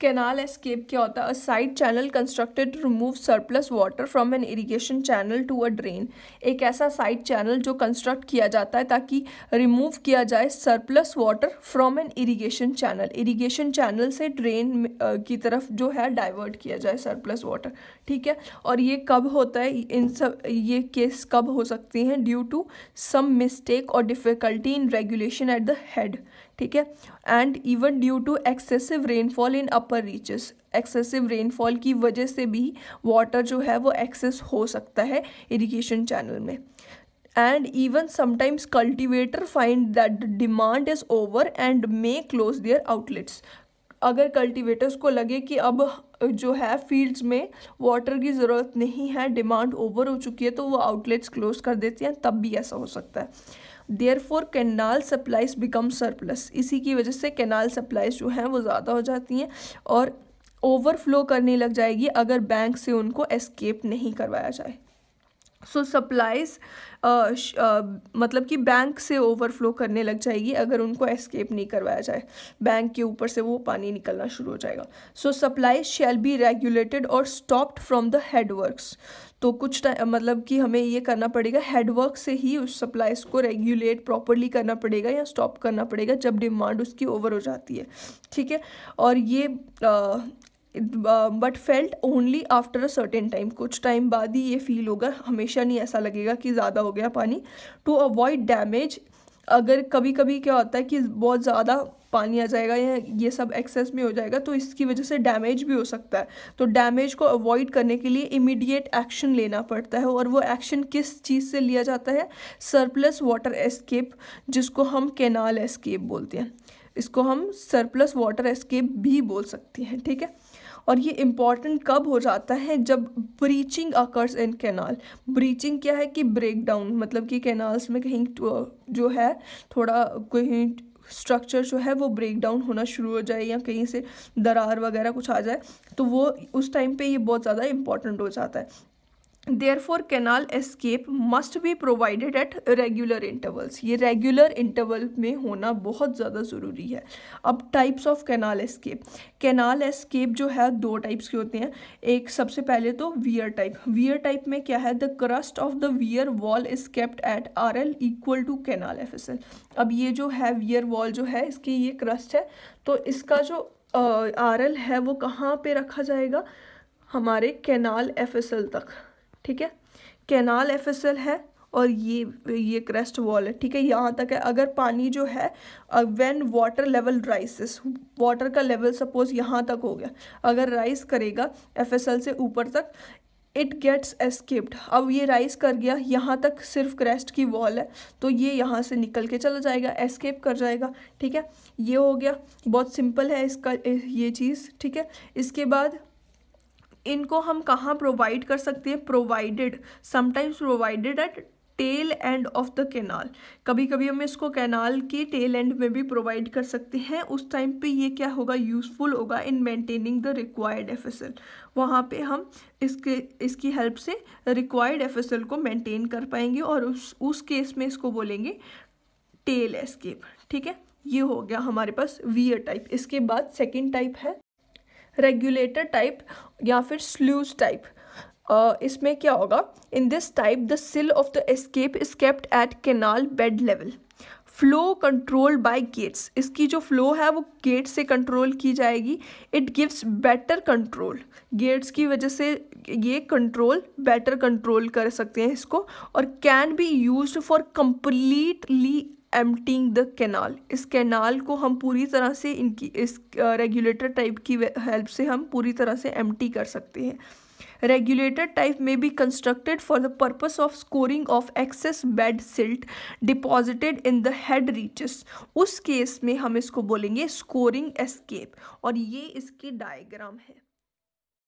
Canal escape क्या होता है? A side channel constructed remove surplus water from an irrigation channel to a drain एक ऐसा side channel जो कंस्ट्रक्ट किया जाता है ताकि रिमूव किया जाए surplus water from an irrigation channel irrigation channel से ड्रेन की तरफ़ जो है डाइवर्ट किया जाए सरप्लस वाटर ठीक है? और ये कब होता है? इन सब, ये केस कब हो सकती हैं? ड्यू टू सम मिस्टेक और difficulty in regulation at the head ठीक है? And even due to excessive rainfall in upper reaches excessive rainfall की वजह से भी वाटर जो है वो एक्सेस हो सकता है इरिगेशन चैनल में। And even sometimes cultivator find that demand is over and may close their outlets अगर कल्टिवेटर्स को लगे कि अब जो है फील्ड्स में वाटर की ज़रूरत नहीं है डिमांड ओवर हो चुकी है तो वो आउटलेट्स क्लोज कर देती हैं, तब भी ऐसा हो सकता है। Therefore canal supplies become surplus इसी की वजह से कैनाल सप्लाईज जो हैं वो ज़्यादा हो जाती हैं और ओवरफ्लो करने लग जाएगी अगर बैंक से उनको एस्केप नहीं करवाया जाए। सो सप्लाईज मतलब कि बैंक से ओवरफ्लो करने लग जाएगी अगर उनको एस्केप नहीं करवाया जाए। बैंक के ऊपर से वो पानी निकलना शुरू हो जाएगा। So supply shall be regulated और स्टॉप्ड फ्रॉम द हेडवर्क्स तो कुछ मतलब कि हमें ये करना पड़ेगा हेडवर्क से ही उस सप्लाईज को रेगुलेट प्रॉपरली करना पड़ेगा या स्टॉप करना पड़ेगा जब डिमांड उसकी ओवर हो जाती है। ठीक है? और ये but felt only after a certain time कुछ टाइम बाद ही ये फील होगा। हमेशा नहीं ऐसा लगेगा कि ज़्यादा हो गया पानी। टू अवॉइड डैमेज अगर कभी कभी क्या होता है कि बहुत ज़्यादा पानी आ जाएगा या ये सब एक्सेस में हो जाएगा तो इसकी वजह से डैमेज भी हो सकता है। तो डैमेज को अवॉइड करने के लिए इमीडिएट एक्शन लेना पड़ता है और वो एक्शन किस चीज़ से लिया जाता है? सरप्लस वाटर एस्केप जिसको हम कैनाल एस्केप बोलते हैं। इसको हम सरप्लस वाटर एस्केप भी बोल सकते हैं, ठीक है? और ये इंपॉर्टेंट कब हो जाता है? जब breaching occurs in canal breaching क्या है कि ब्रेक डाउन मतलब कि कैनाल्स में कहीं जो है, थोड़ा कहीं स्ट्रक्चर जो है वो ब्रेक डाउन होना शुरू हो जाए या कहीं से दरार वगैरह कुछ आ जाए तो वो उस टाइम पे ये बहुत ज़्यादा इंपॉर्टेंट हो जाता है। Therefore canal escape must be provided at regular intervals ये रेगुलर इंटरवल में होना बहुत ज़्यादा ज़रूरी है। अब types of canal escape canal escape जो है, दो टाइप्स के होते हैं। एक सबसे पहले तो वियर टाइप वियर टाइप में क्या है? The crest of the weir wall is kept at R L equal to canal F S L अब ये जो है वियर वॉल जो है, इसकी ये क्रस्ट है। तो इसका जो आर एल है, वो कहाँ पे रखा जाएगा? हमारे कैनाल एफ़ एस एल तक। ठीक है? कैनाल एफएसएल है और ये ये क्रेस्ट वॉल है, ठीक है? यहाँ तक है। अगर पानी जो है when water level rises water का लेवल सपोज़ यहाँ तक हो गया। अगर राइस करेगा एफएसएल से ऊपर तक इट गेट्स एस्केप्ड अब ये राइस कर गया, यहाँ तक सिर्फ़ क्रेस्ट की वॉल है तो ये यहाँ से निकल के चला जाएगा एस्केप कर जाएगा, ठीक है? ये हो गया। बहुत सिंपल है इसका, ये चीज़, ठीक है? इसके बाद इनको हम कहाँ प्रोवाइड कर सकते हैं? Provided sometimes provided at tail end of the canal कभी कभी हम इसको कैनाल के टेल एंड में भी प्रोवाइड कर सकते हैं। उस टाइम पे ये क्या होगा? यूज़फुल होगा in maintaining the required F S L वहाँ पर हम इसके, इसकी हेल्प से रिक्वायर्ड एफ़ एस एल को मेंटेन कर पाएँगे और उस उस केस में इसको बोलेंगे टेल एस्केप ठीक है? ये हो गया हमारे पास वियर टाइप इसके बाद सेकेंड टाइप है रेगुलेटर टाइप या फिर स्लूज टाइप। इसमें क्या होगा? In this type the sill of the escape is kept at canal bed level. Flow control by gates. इसकी जो फ्लो है वो गेट से कंट्रोल की जाएगी। It gives better control. Gates की वजह से ये कंट्रोल बेटर कंट्रोल कर सकते हैं इसको। और can be use for completely emptying the canal इस कैनाल को हम पूरी तरह से इनकी, इस रेगुलेटर टाइप की हेल्प से हम पूरी तरह से एम्प्टी कर सकते हैं। रेगुलेटर टाइप में be constructed for the purpose of scouring of excess bed silt deposited in the head reaches उस केस में हम इसको बोलेंगे स्कोरिंग एस्केप और ये इसकी डायग्राम है।